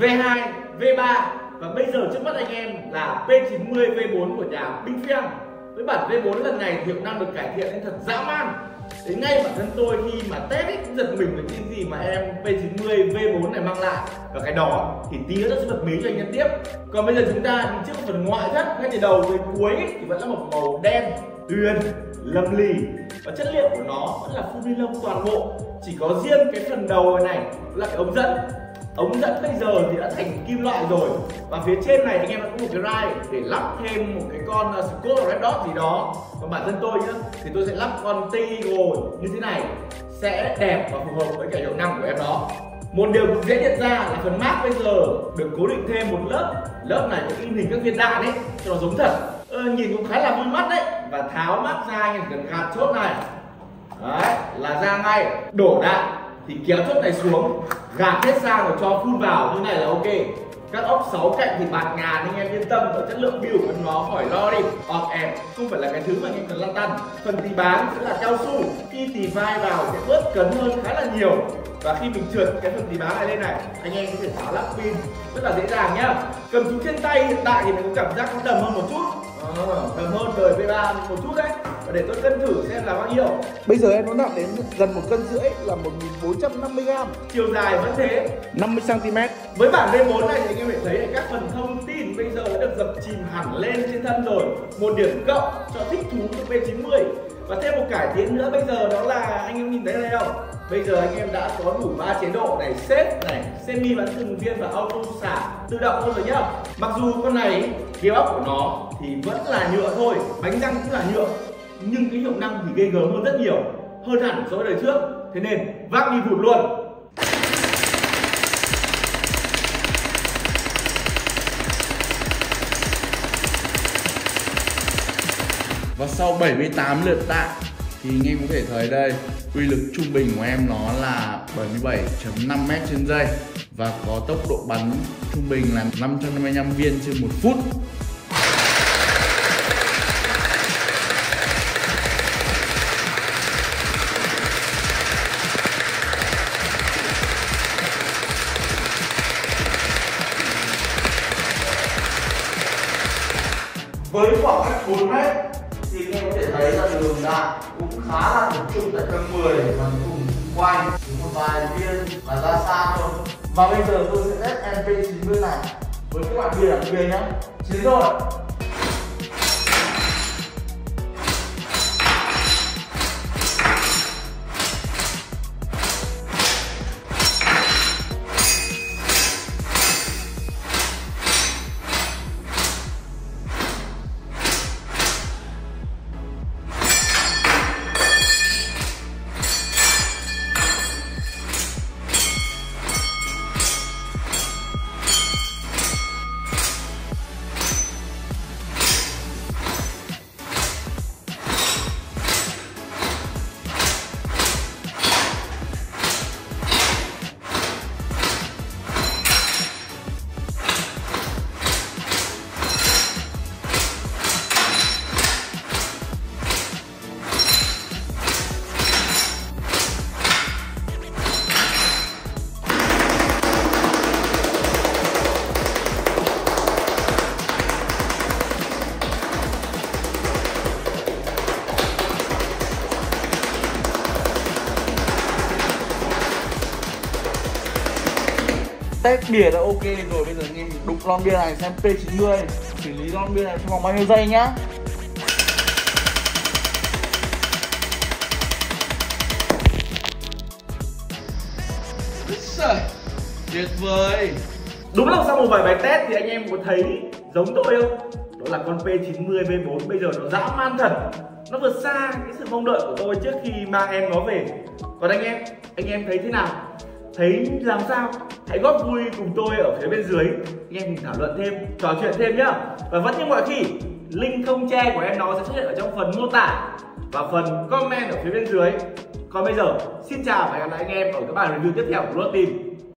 V2, V3 và bây giờ trước mắt anh em là P90 V4 của nhà Binh Phiang với bản V4 lần này thì hiệu năng được cải thiện lên thật dã man. Đến ngay bản thân tôi khi mà test ấy cũng giật mình với những gì mà em P90 V4 này mang lại. Và cái đó thì tí nữa sẽ bật mí cho anh em tiếp. Còn bây giờ chúng ta đứng trước phần ngoại thất ngay từ đầu tới cuối ấy, thì vẫn là một màu đen tuyền lâm lì. Và chất liệu của nó vẫn là full ni lông toàn bộ. Chỉ có riêng cái phần đầu này là cái ống dẫn ống dẫn bây giờ thì đã thành kim loại rồi. Và phía trên này anh em đã có một cái rai để lắp thêm một cái con uh, Red Dot gì đó. Còn bản thân tôi nhá thì tôi sẽ lắp con Tigo như thế này sẽ đẹp và phù hợp với cả hiệu năng của em đó. Một điều cũng dễ nhận ra là phần mát bây giờ được cố định thêm một lớp. Lớp này có in hình các viên đạn ấy cho nó giống thật. Ờ, nhìn cũng khá là vui mắt đấy. Và tháo mát ra anh em cần gạt chốt này. Đấy là ra ngay. Đổ đạn thì kéo chốt này xuống gạt hết ra rồi cho phun vào như này là ok. Các ốc sáu cạnh thì bạt ngàn anh em yên tâm ở chất lượng build của nó khỏi lo đi. Ọp em không phải là cái thứ mà anh em cần lăn tăn. Phần tì bán sẽ là cao su khi tì vai vào sẽ bớt cấn hơn khá là nhiều. Và khi mình trượt cái phần tì bán này lên này anh em có thể tháo lắp pin rất là dễ dàng nhá. Cầm chúng trên tay hiện tại thì mình có cảm giác nó đầm hơn một chút. À, đầm hơn đời V3 một chút đấy và để tôi cân thử xem là bao nhiêu. Bây giờ em nó nặng đến gần một cân rưỡi là 1450 g chiều dài vẫn thế. 50 cm với bản V4 này thì anh em phải thấy là các phần thông tin bây giờ đã được dập chìm hẳn lên trên thân rồi. Một điểm cộng cho thích thú của V90 và thêm một cải tiến nữa bây giờ đó là anh em nhìn thấy đây không? Bây giờ anh em đã có đủ ba chế độ này xếp này semi bắn từng viên và auto xả tự động luôn rồi nhá. Mặc dù con này kia ốc của nó thì vẫn là nhựa thôi bánh răng cũng là nhựa nhưng cái hiệu năng thì ghê gớm hơn rất nhiều, hơn hẳn so với đời trước. Thế nên, vác đi vụt luôn. Và sau 78 lượt đạn thì anh em có thể thấy đây, uy lực trung bình của em nó là 77.5 m trên giây. Và có tốc độ bắn trung bình là 555 viên trên một phút. Với khoảng cách 4 mét, thì anh em có thể thấy là đường đạn cũng khá là tập trung tại tầng 10 và cùng quanh. Chỉ một vài viên và ra xa thôi. Và bây giờ tôi sẽ test MP90 này với các bạn kia đặc kia nhé. Chiến rồi. Test bìa đã ok rồi Bây giờ anh em đụng lon bia này xem P90 Xử lý lon bia này trong vòng bao nhiêu giây nhá. Trời, tuyệt vời. Đúng là sau một vài bài test thì anh em có thấy giống tôi không? Đó là con P90 V4 bây giờ nó dã man thật. Nó vượt xa cái sự mong đợi của tôi trước khi mang em nó về. Còn anh em anh em thấy thế nào thấy làm sao? Hãy góp vui cùng tôi ở phía bên dưới. Anh em mình thảo luận thêm, trò chuyện thêm nhá. Và vẫn như mọi khi, link không che của em nó sẽ xuất hiện ở trong phần mô tả và phần comment ở phía bên dưới. Còn bây giờ, xin chào và hẹn gặp lại anh em ở các bài review tiếp theo của Lô Team.